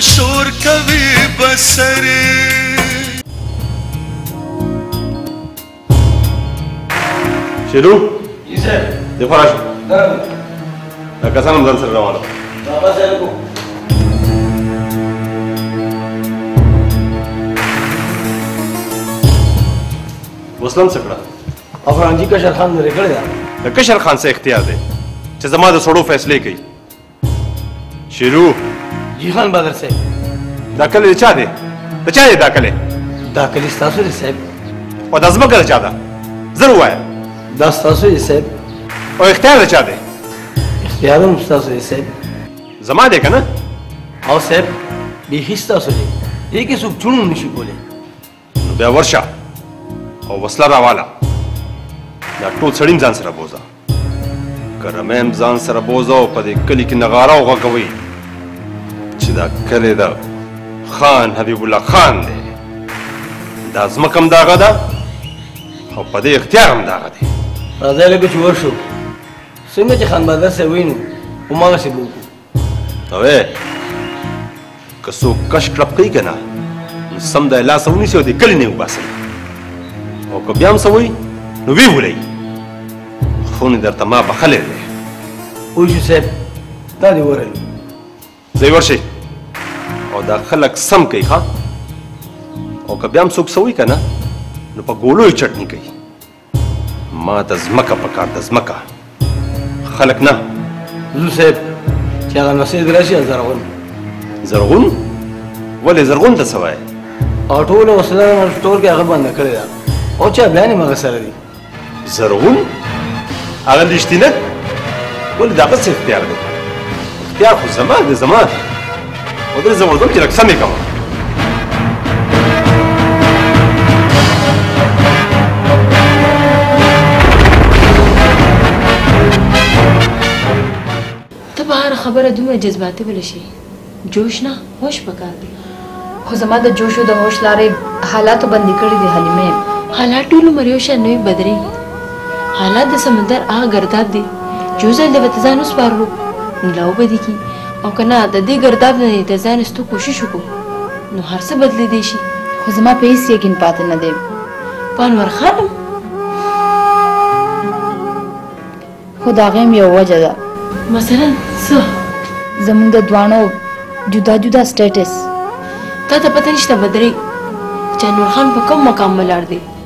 شور کوي بسرې شیلو جی سر د فراش دا کسان هم ځان سره راواله بابا صاحب کو وسلم سکړه افغان جی کشر خان نه رکړی دا کشر خان سه اختیار دی چې زما د سړو فیصله کوي شیرو جی خان بدر صاحب دا کلی چا دی د چا دی دا کلی دا کلی ستاسو دی صاحب او دا ځمکه د چا ده زر ووایه دا ستاسو دی صاحب او اختیار د چا دی اختیار هم ستاسو دی صاحب زما دی که نه او صاحب بیخي ستاسو دی دې کې څوک چوڼ نشي کولی نو بیا ورشه او وسله راواله دا ټول سړی هم ځان سره بوځه کرمه هم ځان سره بوځه او په دې کلي کې نغاره وغږوئ چې دا کلی د خان حبیب الله خان دی دا ځمکه هم دغه ده او په دې اختیار هم دغه دی راځئ لږ چې ورشو څنګه چې خان بادر صاحب وینو هماغسې به وکړو اوه که څوک کش کړپ کوي که نه نو سم د لاسه ونیسي او د کلي نه یې وباسي او که بیا هم څه وایي نو ویې ولئ خونې درته ما بخښلی دی اوجي صاحب دا دې ورئ ځای ورشئ او دا خلک سم کوي ښه او که بیا هم څوک څه وایي که نه نو په ګولو یې چټني کوي ما ته ځمکه پکار ده ځمکه خلک نه زو صاحب چې هغه نسې درشي زرغون زرغون ولې زرغون ته سوای او ټول وسله مر سٹور کې هغه بند کړی دا او چا بیان مګه سره دی زرغون هغه لښتینه ولې دا غسه اختیار دی اختیار خو زما دی زما ودې زبردست چې رقصه مې کوه ته په هر خبره دومره جذباتي ولې شي جوش نه هوش پکار دی خو زما د جوش او د هوش لارې حالاتو بندې کړې دي حلیمه حالات ټول عمر یو شان نه وي بدري حالات د سمندر هغه ګرداب دي چې ځل د وتزان وسپارلو نو لاوبدي کی او که نه د دې ګرداب نه دې د ځان ایستو کوشش وکړو نو هر څه بدلېدی شي. خو زما په هیڅ یقین پاتې نه دی. په انور خان هم؟ خو د هغې هم یوه وجه ده. مثلا څه؟ زموږ د دواړو جدا جدا سټیټس. تا ته پته نشته بدرۍ چې انور خان په کوم مقام ولاړ دی؟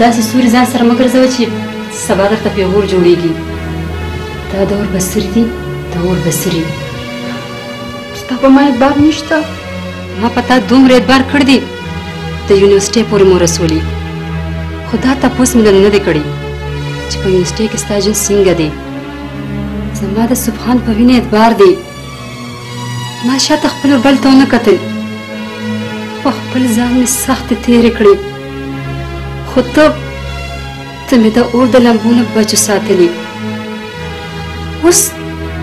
داسې سوري ځان سره مه ګرځوه چې سبا درته پیغور جوړیږي دا د اور بسري دي د اور بسري دي ستا په ما اعتبار نشته ما په تا دومره اعتبار کړ دی د یونیورسټۍ پورې مو رسولي خو دا تپوس مې نه دی کړی چې په یونیورسټۍ کې ستا ژوند څنګه دی زما د سبحان په وینې اعتبار دی ما شاته خپل بل ته ونه کتل په خپل ځان مې سختې تېرې کړې خو ته ته مې د اور د لمبونه بچو ساتلې اوس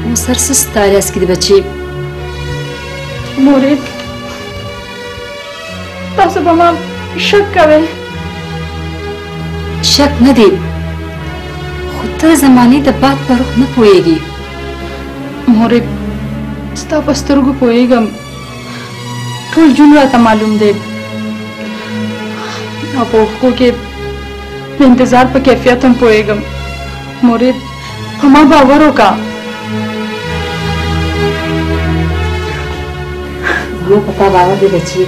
اوس هر څه ستا لاس کې دي بچې مورې تاسو به ما شک کوئ شک نه دی خو ته زمانې د باد په روح نه پوهېږي مورې ستا په سترګو پوهېږم ټول جون راته معلوم دی او په اوښکو کې د انتظار په کیفیت هم پوهېږم مورې په ما باور وکړه زما په تا باور دی بچیه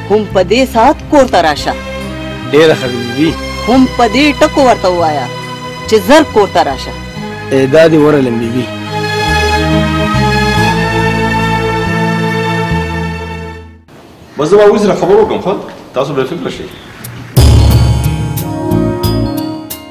هم په دې ساعت کور ته راشه ډېره ښه بیبي هم په دې ټکو ورته ووایه چې زر کور ته راشه دا دې ورلم بیبي بس زه به هغوی سره خبرې وکړم ښه تاسو بېخي کړه شئ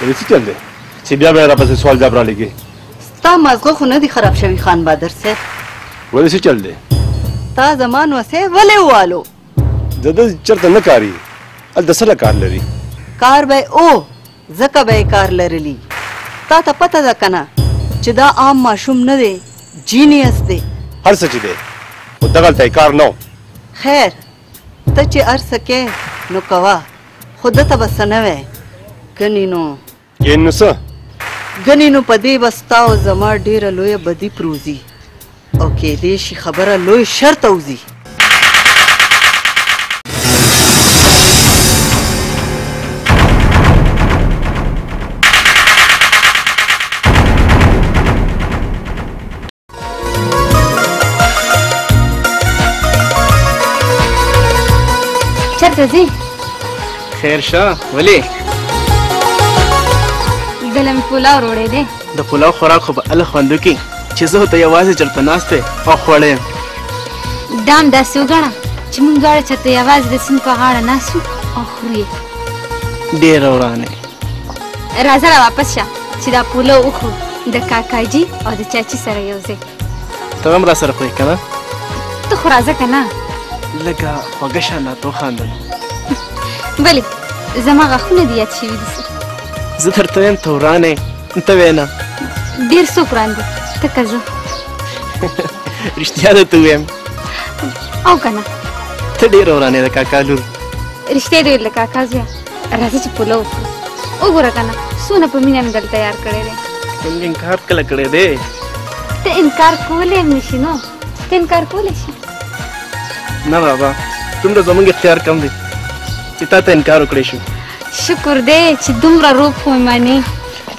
ولې څه چل دی چې بیا بیا راپسې سوال جواب رالیږي ستا مازغه خو نه دی خراب شوی خان بادر صاحب ولې څه چل دی تا زما نوسی ولې ووالو د ده چرته نه کاري هلته څه له کار لري کار به او ځکه به یې کار لرلی تا ته پته ده که نه چې دا عام ماشوم نه دی جینیس دی هر څه چې دی خو دغلته یې کار نه و خیر ته چې هر څه کې نو کوه خو ده ته به څه نه وی ګنی نو ګنی نو څه ګنی نو په دې به ستا او زما ډېره لویه بدي پروزي او کېدی شي خبره لوی شر ته وځي چرته ځي خیر شه ولې دلم پلاو روړې دي د پلاو خوراک خو به ال خوندو کې چې زه ته یوازې چرته ناشته او خوړې دام دا سوګړه چې مونږ غواړو چې ته یوازې د سین په غاړه ناسو او خوري ډیر ورانه راځه را واپس شه چې دا پوله وکړو د کاکاجي او د چاچي سره یو ځای ته هم را سره خورې که نه ته خو راځه که نه لږه خوږه شانه تو خاندل بلې زما غاښونه دې یاد شوي دي زه درته یم ته ورانه ته وینا ډېر څوک وران دي ته که زه رښتیا درته ویم او که نه ته ډېره ورانه د کاکا لور رښتیا دې ویل د کاکا زویه راځه چې پلو وګوره کنه سونه په مینه مې دلته تیار کړی دی څنګه انکار کله کړی دی ته انکار کولی هم نشي نو ته انکار کولی شي نه بابا دومره زمونږ اختیار کم دی چې تا ته انکار وکړی شو شکر دی چې دومره روپ ومنې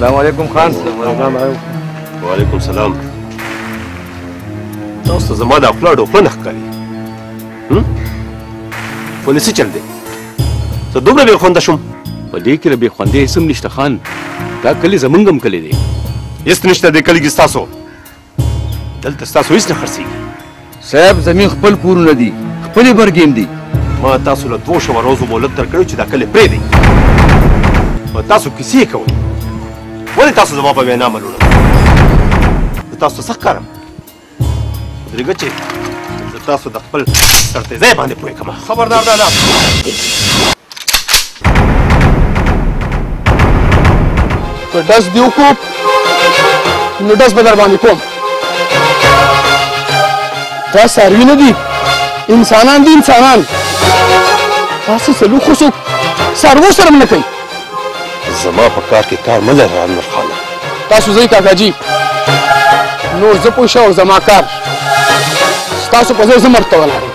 السلام علیکم خان السلام علیکم وعلیکم السلام تاسو زما د خپل ډوخه نه ښکاري ولسی چل دی زه دومره بې خونده شوم په دې کې بې خوندې اسم نشته خان دا کلی زمونږ هم کلی دی هېڅ نشته دې کلي کې ستاسو دلته ستاسو هیڅ نه خرڅېږي صاحب زمین خپل کورونه دي خپلې برګیم دي ما تاسو له دوه شوه ورځو مهلت درکړی چې دا کلی پرېږدئ په تاسو کیسې کوئ ولې تاسو زما په وینا منلو نه زه تاسو ته څه ښکارم درېږه چې زه تاسو د خپل سرتېزۍ باندې پوه کړم خبردار دادا که ډز دې وکړو نو ډز به در باندې کوم دا څاروي نه دي انسانان دي انسانان تاسې څلور خو څوک څاروو سره نه کوي زما په کار کې کار مه لره انور خانه تاسو ځئ کاکاجي نور زه پوه شوم زما کار ستاسو په ځای زه مرګ ته ولاړ یم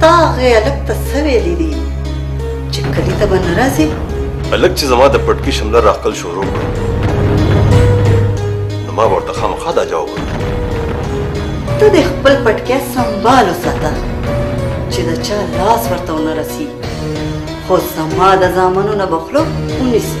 تا هغه هلک ته څه ویلي دي چې کلي ته به نه راځي هلک چې زما د پټکي شمله راخکل شروع کړ نو ما به ورته خامخا دا جواب ورکړ ته د خپل پټکی سنبال وساته چې د چا لاس ورته ونه رسي خو زما د زامنو نه به خوله ونیسي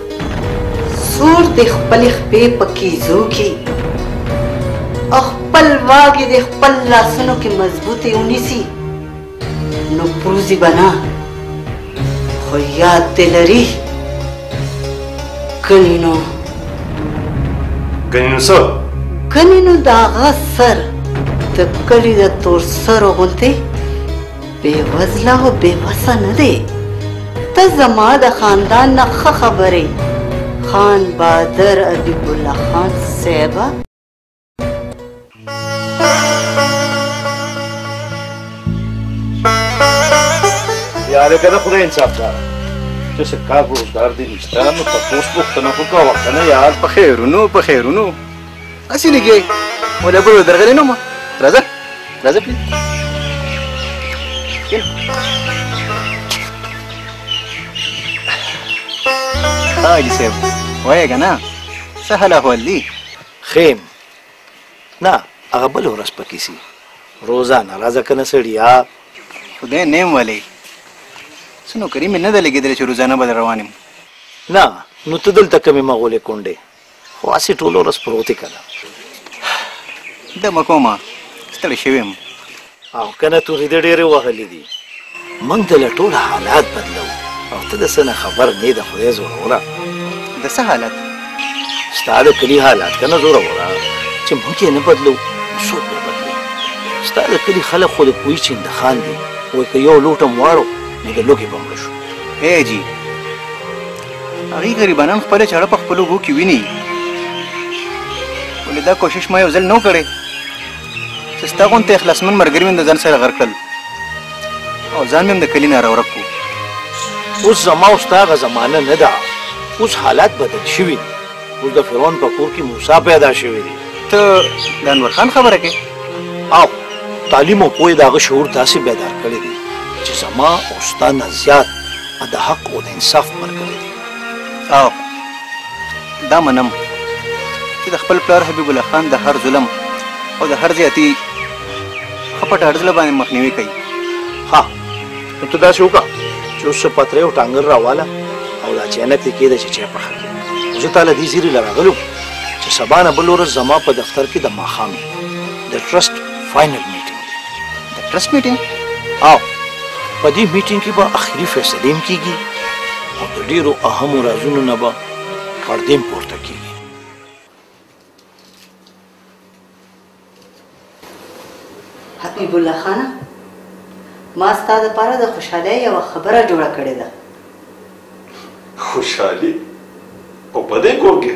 زور د خپل خپې په کیزو کې او خپل واګې د خپل لاسونو کې مضبوطې ونیسي نو پروزي به نه خو یاد دې لري کنی نو کنی نو څه کنی نو د هغه سر د کلي د تور سرو غوندې بې وزله او بې وسه نه دی ته زما د خاندان نه ښه خبرې خان بادر ادیب الله خان صاحبه یاره که د خدای انصاف داره چې څه کار روزګار دې نشته نو تپوس پوښتنه خو کوه که نه یار په خیرونو په خیرونو هسې لګي ولا بل درغلي نو راځه راځه پلیز حاجي صاحب وایه که نه څه هله احوال دي خیم نه هغه بل ورځ پکې سي روزانه راځه که نه سړیه خدای نیم ولې څه نوکري مې نه ده لګېدلې چې روزانه به روان یم نه نو ته دلته کومې مغولې کونډې خو هسې ټوله ورځ پروت یې که نه دمه کومه ستړی شوی یم او که نه تورې دې ډېرې وهلې دي موږ د له ټوله حالات بدلو او ته د څه نه خبر نه د خدای زوروره د څه حالت ستا د کلي حالات که نه زوروره چې موږ یې نه بدلو څوک به بدلوي ستا د کلي خلک خو د پوی چندخان دي وایي که یو لوټ هم واړو نو د لوږې به مړه شو ای جي هغوی غریبانان خپله چاړه په خپلو اوبو کې ویني ولې دا کوشش ما یو ځل نه کړی چې ستا غونته اخلاصمن ملګري مې د ځان سره غرق کړل او ځان مې هم د کلي نه راورک کړو اوس زما او ستا هغه زمانه نه ده اوس حالات بدل شوي دي اوس د فرعون په کور کې موسی پیدا شوی دی ته د انور خان خبره کوې او تعلیم او پوهې د هغه شعور داسې بیدار کړی دی چې زما او ستا نه زیات د حق او د انصاف ملګری دی. او دا منم چې د خپل پلار حبیب الله خان د هر ظلم او د هر زیاتی ښه په ډاډ زړه باندې مخنیوی کوي. ښه نو ته داسې وکړه چې اوس څه پتری او ټانګر راواله او دا چاینک دې کېږده چې چای پخه کړي. زه تا له دې زیري له راغلی وم چې سبا نه بله ورځ زما په دفتر کې د ماښام د ټرسټ فاینل میټینګ دی. د پرس میټینګ او په دې میټینګ کې به اخري فیصله هم کیږي او د ډیرو اهمو رازونو نه به پردې پورته کیږي حبیب الله خانه ما ستا د پاره د خوشحالۍ یو خبره جوړه کړې ده خوشحالي او په دې کور کې